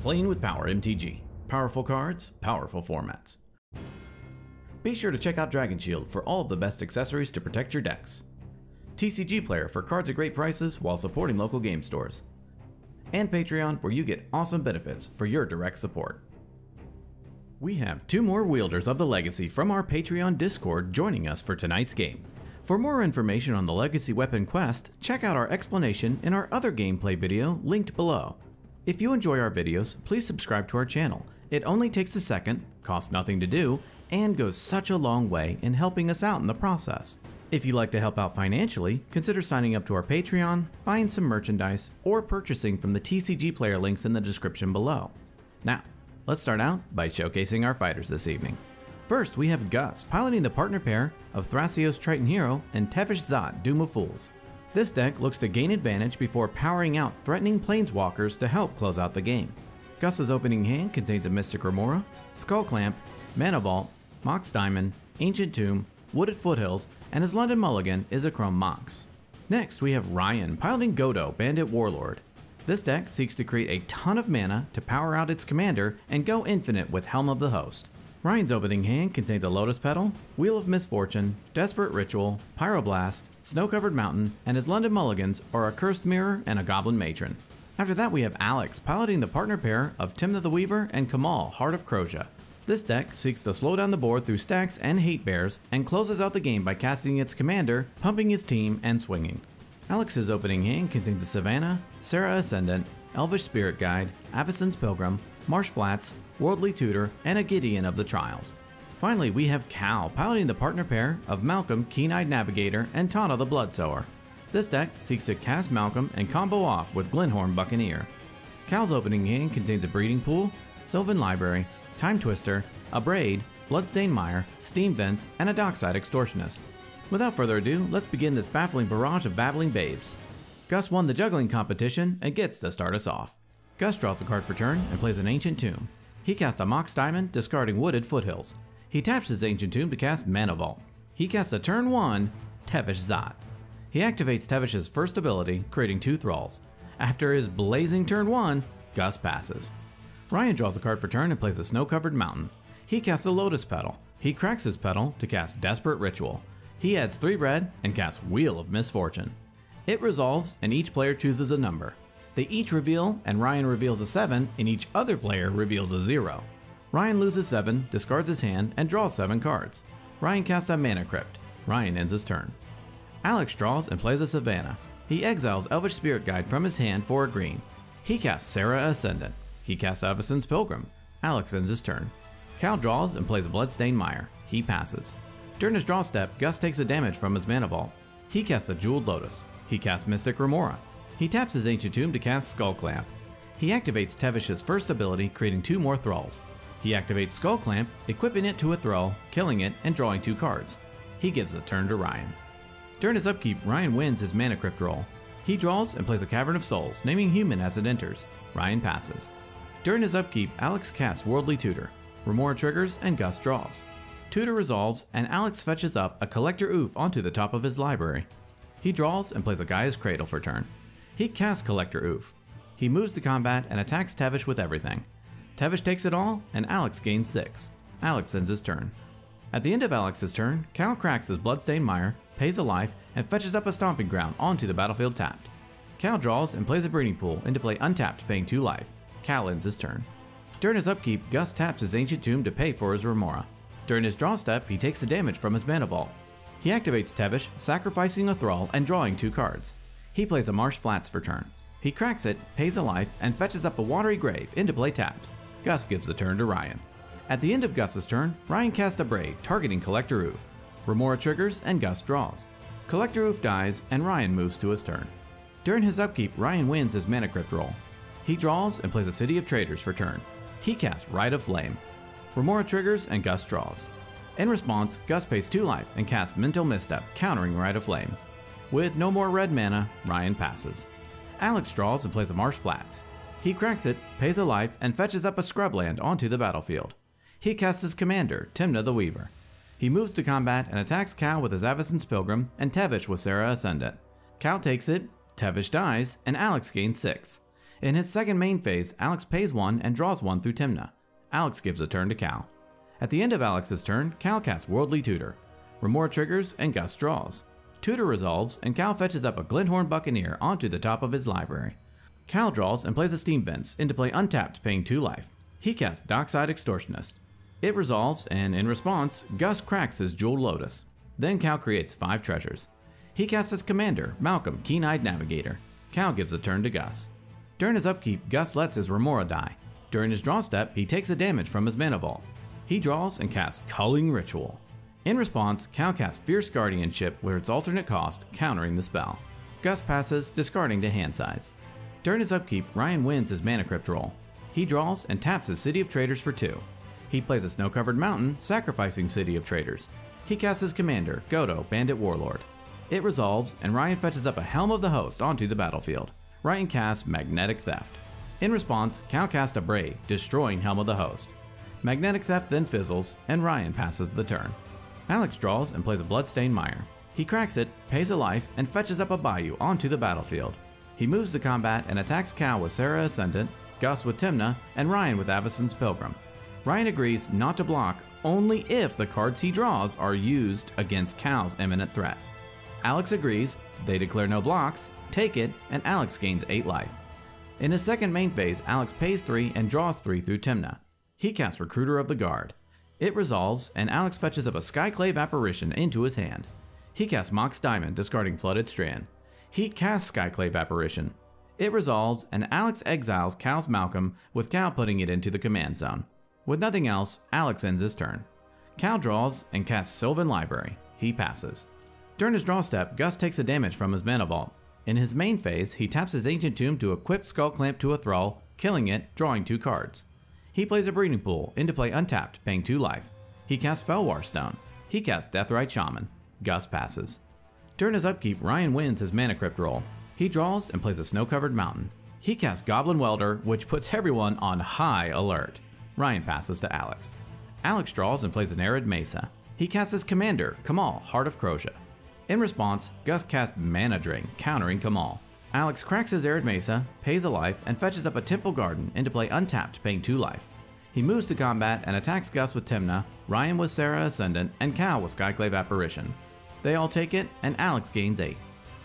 Playing with Power MTG. Powerful cards, powerful formats. Be sure to check out Dragon Shield for all of the best accessories to protect your decks. TCG Player for cards at great prices while supporting local game stores. And Patreon where you get awesome benefits for your direct support. We have two more wielders of the Legacy from our Patreon Discord joining us for tonight's game. For more information on the Legacy Weapon Quest, check out our explanation in our other gameplay video linked below. If you enjoy our videos, please subscribe to our channel. It only takes a second, costs nothing to do, and goes such a long way in helping us out in the process. If you'd like to help out financially, consider signing up to our Patreon, buying some merchandise, or purchasing from the TCG player links in the description below. Now, let's start out by showcasing our fighters this evening. First, we have Gus piloting the partner pair of Thrasios Triton Hero and Tevesh Szat Doom of Fools. This deck looks to gain advantage before powering out threatening planeswalkers to help close out the game. Gus's opening hand contains a Mystic Remora, Skull Clamp, Mana Vault, Mox Diamond, Ancient Tomb, Wooded Foothills, and his London Mulligan is a Chrome Mox. Next, we have Ryan piloting Godo Bandit Warlord. This deck seeks to create a ton of mana to power out its commander and go infinite with Helm of the Host. Ryan's opening hand contains a Lotus Petal, Wheel of Misfortune, Desperate Ritual, Pyroblast, Snow Covered Mountain, and his London Mulligans are a Cursed Mirror and a Goblin Matron. After that, we have Alex piloting the partner pair of Tymna the Weaver and Kamahl, Heart of Krosa. This deck seeks to slow down the board through stacks and hate bears and closes out the game by casting its commander, pumping his team, and swinging. Alex's opening hand contains a Savannah, Serra Ascendant, Elvish Spirit Guide, Avacyn's Pilgrim, Marsh Flats, Worldly Tutor, and a Gideon of the Trials. Finally, we have Cal piloting the partner pair of Malcolm, Keen Eyed Navigator, and Tana the Bloodsower. This deck seeks to cast Malcolm and combo off with Glint-Horn Buccaneer. Cal's opening hand contains a Breeding Pool, Sylvan Library, Time Twister, Abrade, Bloodstained Mire, Steam Vents, and a Dockside Extortionist. Without further ado, let's begin this baffling barrage of babbling babes. Gus won the juggling competition and gets to start us off. Gus draws a card for turn and plays an Ancient Tomb. He casts a Mox Diamond, discarding Wooded Foothills. He taps his Ancient Tomb to cast Mana Vault. He casts a turn 1 Tevesh Szat. He activates Tevesh's first ability, creating two Thralls. After his blazing turn 1, Gus passes. Ryan draws a card for turn and plays a Snow Covered Mountain. He casts a Lotus Petal. He cracks his petal to cast Desperate Ritual. He adds 3 red and casts Wheel of Misfortune. It resolves, and each player chooses a number. They each reveal, and Ryan reveals a 7, and each other player reveals a 0. Ryan loses 7, discards his hand, and draws 7 cards. Ryan casts a Mana Crypt. Ryan ends his turn. Alex draws and plays a Savannah. He exiles Elvish Spirit Guide from his hand for a green. He casts Serra Ascendant. He casts Avacyn's Pilgrim. Alex ends his turn. Cal draws and plays a Bloodstained Mire. He passes. During his draw step, Gus takes a damage from his Mana Vault. He casts a Jeweled Lotus. He casts Mystic Remora. He taps his Ancient Tomb to cast Skull Clamp. He activates Tevesh's first ability, creating two more Thralls. He activates Skull Clamp, equipping it to a Thrall, killing it, and drawing two cards. He gives the turn to Ryan. During his upkeep, Ryan wins his Mana Crypt roll. He draws and plays a Cavern of Souls, naming Human as it enters. Ryan passes. During his upkeep, Alex casts Worldly Tutor. Remora triggers and Gus draws. Tutor resolves, and Alex fetches up a Collector Ouphe onto the top of his library. He draws and plays a Gaia's Cradle for turn. He casts Collector Ouphe. He moves to combat and attacks Tevesh with everything. Tevesh takes it all, and Alex gains 6. Alex ends his turn. At the end of Alex's turn, Cal cracks his Bloodstained Mire, pays a life, and fetches up a Stomping Ground onto the battlefield tapped. Cal draws and plays a Breeding Pool into play untapped, paying 2 life. Cal ends his turn. During his upkeep, Gus taps his Ancient Tomb to pay for his Remora. During his draw step, he takes the damage from his Mana Vault. He activates Tevesh, sacrificing a Thrall and drawing two cards. He plays a Marsh Flats for turn. He cracks it, pays a life, and fetches up a Watery Grave into play tapped. Gus gives the turn to Ryan. At the end of Gus's turn, Ryan casts Abrade, targeting Collector Ouphe. Remora triggers and Gus draws. Collector Ouphe dies, and Ryan moves to his turn. During his upkeep, Ryan wins his Mana Crypt roll. He draws and plays a City of Traders for turn. He casts Rite of Flame. Remora triggers and Gus draws. In response, Gus pays 2 life and casts Mental Misstep, countering Rite of Flame. With no more red mana, Ryan passes. Alex draws and plays a Marsh Flats. He cracks it, pays a life, and fetches up a scrubland onto the battlefield. He casts his commander, Tymna the Weaver. He moves to combat and attacks Cal with his Avacyn's Pilgrim and Tevesh with Serra Ascendant. Cal takes it, Tevesh dies, and Alex gains 6. In his second main phase, Alex pays one and draws one through Tymna. Alex gives a turn to Cal. At the end of Alex's turn, Cal casts Worldly Tutor. Remora triggers and Gus draws. Tutor resolves and Cal fetches up a Glinthorn Buccaneer onto the top of his library. Cal draws and plays a Steam Vents into play untapped, paying 2 life. He casts Dockside Extortionist. It resolves, and in response, Gus cracks his Jeweled Lotus. Then Cal creates 5 treasures. He casts his commander, Malcolm, Keen Eyed Navigator. Cal gives a turn to Gus. During his upkeep, Gus lets his Remora die. During his draw step, he takes a damage from his Mana Vault. He draws and casts Culling Ritual. In response, Cal casts Fierce Guardianship with its alternate cost, countering the spell. Gus passes, discarding to hand size. During his upkeep, Ryan wins his Mana Crypt roll. He draws and taps his City of Traders for 2. He plays a snow covered mountain, sacrificing City of Traders. He casts his commander, Godo, Bandit Warlord. It resolves, and Ryan fetches up a Helm of the Host onto the battlefield. Ryan casts Magnetic Theft. In response, Cal casts Abrade, destroying Helm of the Host. Magnetic Theft then fizzles, and Ryan passes the turn. Alex draws and plays a Bloodstained Mire. He cracks it, pays a life, and fetches up a Bayou onto the battlefield. He moves the combat and attacks Cal with Serra Ascendant, Gus with Tymna, and Ryan with Avacyn's Pilgrim. Ryan agrees not to block only if the cards he draws are used against Cal's imminent threat. Alex agrees, they declare no blocks, take it, and Alex gains 8 life. In his second main phase, Alex pays 3 and draws 3 through Tymna. He casts Recruiter of the Guard. It resolves, and Alex fetches up a Skyclave Apparition into his hand. He casts Mox Diamond, discarding Flooded Strand. He casts Skyclave Apparition. It resolves, and Alex exiles Cal's Malcolm, with Cal putting it into the command zone. With nothing else, Alex ends his turn. Cal draws and casts Sylvan Library. He passes. During his draw step, Gus takes a damage from his Mana Vault. In his main phase, he taps his Ancient Tomb to equip Skull Clamp to a Thrall, killing it, drawing two cards. He plays a Breeding Pool, into play untapped, paying 2 life. He casts Fellwar Stone. He casts Deathrite Shaman. Gus passes. During his upkeep, Ryan wins his Mana Crypt roll. He draws and plays a snow covered mountain. He casts Goblin Welder, which puts everyone on high alert. Ryan passes to Alex. Alex draws and plays an Arid Mesa. He casts his commander, Kamahl, Heart of Krosa. In response, Gus casts Mana Drain, countering Kamahl. Alex cracks his Arid Mesa, pays a life, and fetches up a Temple Garden into play untapped, paying 2 life. He moves to combat and attacks Gus with Tymna, Ryan with Serra Ascendant, and Cal with Skyclave Apparition. They all take it, and Alex gains 8.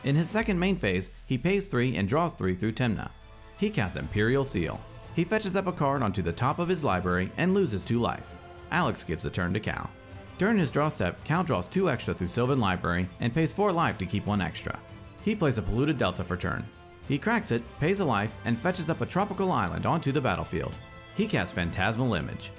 In his second main phase, he pays 3 and draws 3 through Tymna. He casts Imperial Seal. He fetches up a card onto the top of his library and loses 2 life. Alex gives a turn to Cal. During his draw step, Cal draws 2 extra through Sylvan Library and pays 4 life to keep 1 extra. He plays a polluted delta for turn. He cracks it, pays a life, and fetches up a tropical island onto the battlefield. He casts Phantasmal Image.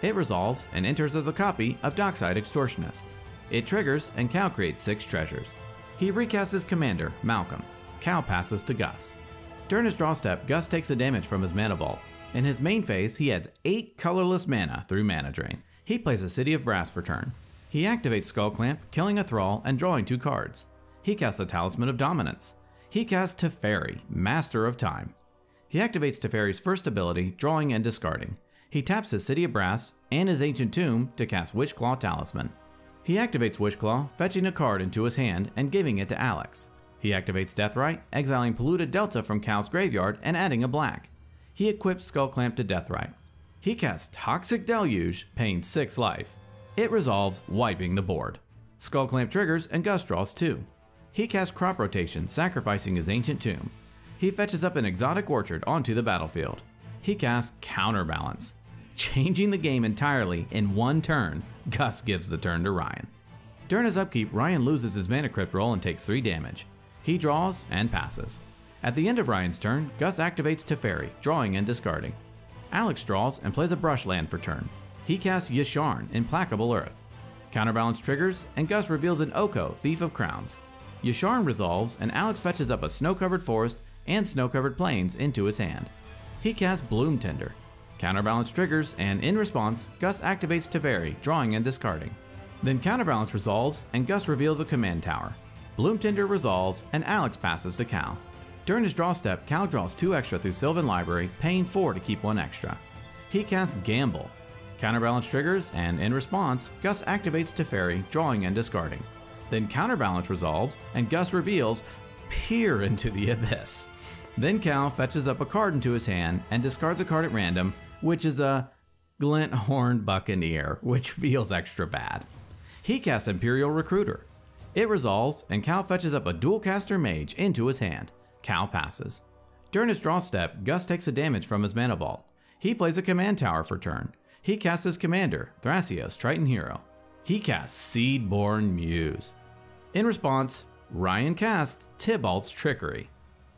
It resolves and enters as a copy of Dockside Extortionist. It triggers and Cal creates 6 treasures. He recasts his commander, Malcolm. Cal passes to Gus. During his draw step, Gus takes a damage from his mana vault. In his main phase, he adds 8 colorless mana through Mana Drain. He plays a City of Brass for turn. He activates Skull Clamp, killing a Thrall and drawing 2 cards. He casts a Talisman of Dominance. He casts Teferi, Master of Time. He activates Teferi's first ability, drawing and discarding. He taps his City of Brass and his Ancient Tomb to cast Wishclaw Talisman. He activates Wishclaw, fetching a card into his hand and giving it to Alex. He activates Deathrite, exiling Polluted Delta from Cal's graveyard and adding a black. He equips Skullclamp to Deathrite. He casts Toxic Deluge, paying 6 life. It resolves, wiping the board. Skullclamp triggers and Gus draws 2. He casts Crop Rotation, sacrificing his Ancient Tomb. He fetches up an Exotic Orchard onto the battlefield. He casts Counterbalance. Changing the game entirely in one turn, Gus gives the turn to Ryan. During his upkeep, Ryan loses his Mana Crypt roll and takes 3 damage. He draws and passes. At the end of Ryan's turn, Gus activates Teferi, drawing and discarding. Alex draws and plays a brush land for turn. He casts Yasharn, Implacable Earth. Counterbalance triggers, and Gus reveals an Oko, Thief of Crowns. Yasharn resolves, and Alex fetches up a snow covered forest and snow covered plains into his hand. He casts Bloom Tender. Counterbalance triggers, and in response, Gus activates Teferi, drawing and discarding. Then Counterbalance resolves, and Gus reveals a command tower. Bloom Tender resolves, and Alex passes to Cal. During his draw step, Cal draws 2 extra through Sylvan Library, paying 4 to keep 1 extra. He casts Gamble. Counterbalance triggers, and in response, Gus activates Teferi, drawing and discarding. Then Counterbalance resolves, and Gus reveals Peer into the Abyss. Then Cal fetches up a card into his hand and discards a card at random, which is a Glint Horn Buccaneer, which feels extra bad. He casts Imperial Recruiter. It resolves, and Cal fetches up a Dualcaster Mage into his hand. Cal passes. During his draw step, Gus takes a damage from his mana vault. He plays a command tower for turn. He casts his commander, Thrasios, Triton Hero. He casts Seedborn Muse. In response, Ryan casts Tibalt's Trickery.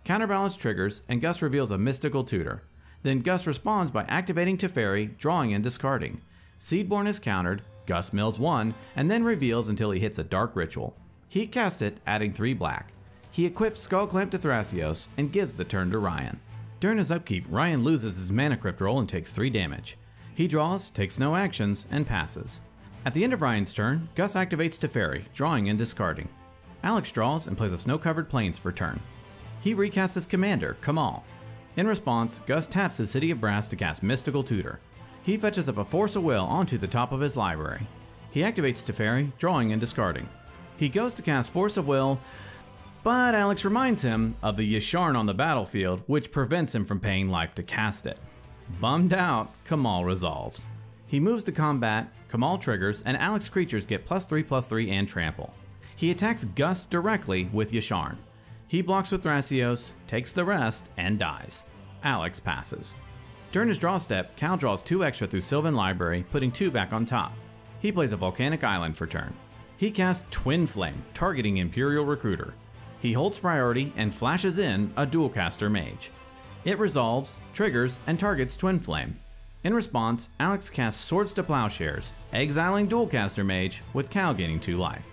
Counterbalance triggers, and Gus reveals a mystical tutor. Then Gus responds by activating Teferi, drawing and discarding. Seedborn is countered, Gus mills one, and then reveals until he hits a dark ritual. He casts it, adding 3 black. He equips Skull Clamp to Thrasios and gives the turn to Ryan. During his upkeep, Ryan loses his mana crypt roll and takes 3 damage. He draws, takes no actions, and passes. At the end of Ryan's turn, Gus activates Teferi, drawing and discarding. Alex draws and plays a snow-covered plains for turn. He recasts his commander, Kamahl. In response, Gus taps his City of Brass to cast Mystical Tutor. He fetches up a Force of Will onto the top of his library. He activates Teferi, drawing and discarding. He goes to cast Force of Will, but Alex reminds him of the Yasharn on the battlefield, which prevents him from paying life to cast it. Bummed out, Kamahl resolves. He moves to combat, Kamahl triggers, and Alex creatures get plus 3 plus 3 and trample. He attacks Gus directly with Yasharn. He blocks with Thrasios, takes the rest, and dies. Alex passes. During his draw step, Cal draws 2 extra through Sylvan Library, putting 2 back on top. He plays a Volcanic Island for turn. He casts Twin Flame, targeting Imperial Recruiter. He holds priority and flashes in a Dualcaster Mage. It resolves, triggers, and targets Twin Flame. In response, Alex casts Swords to Plowshares, exiling Dualcaster Mage with Cal gaining 2 life.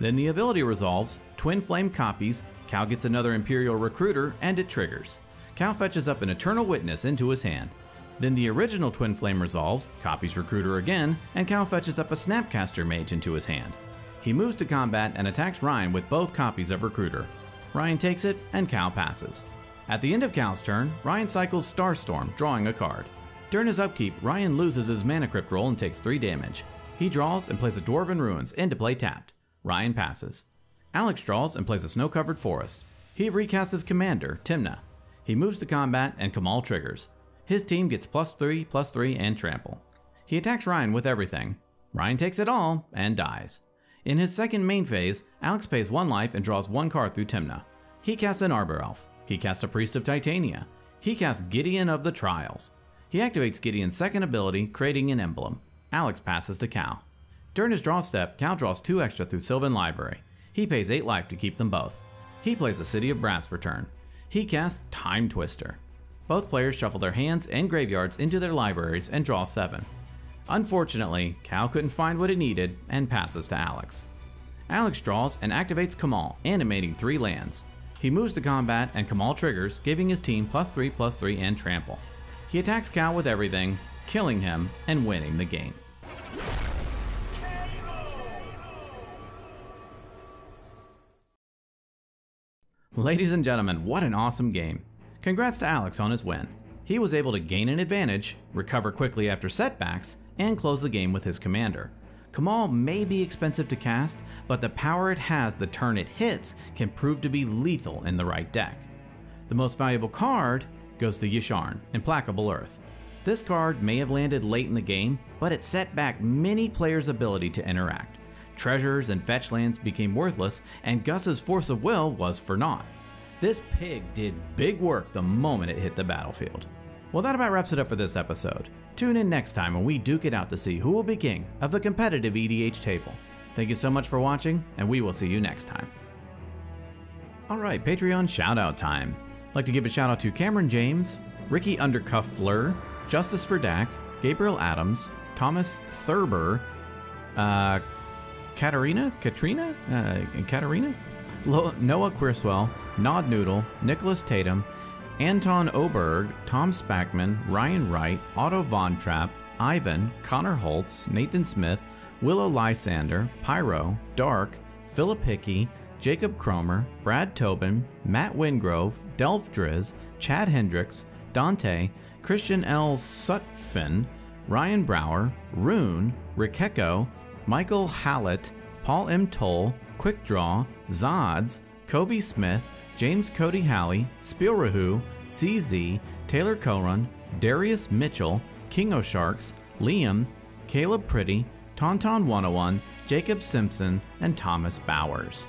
Then the ability resolves, Twin Flame copies, Cal gets another Imperial Recruiter, and it triggers. Cal fetches up an Eternal Witness into his hand. Then the original Twin Flame resolves, copies Recruiter again, and Cal fetches up a Snapcaster Mage into his hand. He moves to combat and attacks Ryan with both copies of Recruiter. Ryan takes it, and Cal passes. At the end of Cal's turn, Ryan cycles Starstorm, drawing a card. During his upkeep, Ryan loses his mana crypt roll and takes 3 damage. He draws and plays a Dwarven Ruins into play tapped. Ryan passes. Alex draws and plays a snow covered forest. He recasts his commander, Tymna. He moves to combat and Kamahl triggers. His team gets plus 3, plus 3, and trample. He attacks Ryan with everything. Ryan takes it all and dies. In his second main phase, Alex pays 1 life and draws 1 card through Tymna. He casts an Arbor Elf. He casts a Priest of Titania. He casts Gideon of the Trials. He activates Gideon's second ability, creating an emblem. Alex passes to Cal. During his draw step, Cal draws 2 extra through Sylvan Library. He pays 8 life to keep them both. He plays the City of Brass for turn. He casts Time Twister. Both players shuffle their hands and graveyards into their libraries and draw 7. Unfortunately, Cal couldn't find what he needed and passes to Alex. Alex draws and activates Kamahl, animating 3 lands. He moves to combat and Kamahl triggers, giving his team plus 3 plus 3 and trample. He attacks Cal with everything, killing him and winning the game. Ladies and gentlemen, what an awesome game. Congrats to Alex on his win. He was able to gain an advantage, recover quickly after setbacks, and close the game with his commander. Kamahl may be expensive to cast, but the power it has the turn it hits can prove to be lethal in the right deck. The most valuable card goes to Yasharn, Implacable Earth. This card may have landed late in the game, but it set back many players' ability to interact. Treasures and fetch lands became worthless, and Gus's force of will was for naught. This pig did big work the moment it hit the battlefield. Well, that about wraps it up for this episode. Tune in next time when we duke it out to see who will be king of the competitive EDH table. Thank you so much for watching, and we will see you next time. Alright, Patreon shoutout time. I'd like to give a shout out to Cameron James, Ricky Undercuff Fleur, Justice for Dak, Gabriel Adams, Thomas Thurber, uh, Katarina, Katrina, uh, Katarina, Lo- Noah Queerswell, Nod Noodle, Nicholas Tatum, Anton Oberg, Tom Spackman, Ryan Wright, Otto Von Trapp, Ivan, Connor Holtz, Nathan Smith, Willow Lysander, Pyro, Dark, Philip Hickey, Jacob Cromer, Brad Tobin, Matt Wingrove, Delph Driz, Chad Hendricks, Dante, Christian L. Sutphin, Ryan Brower, Rune, Rikeko, Michael Hallett, Paul M. Toll, Quick Draw, Zods, Covey Smith, James Cody Halley, Spielrahu, CZ, Taylor Coron, Darius Mitchell, King Sharks, Liam, Caleb Pretty, Tauntaun 101, Jacob Simpson, and Thomas Bowers.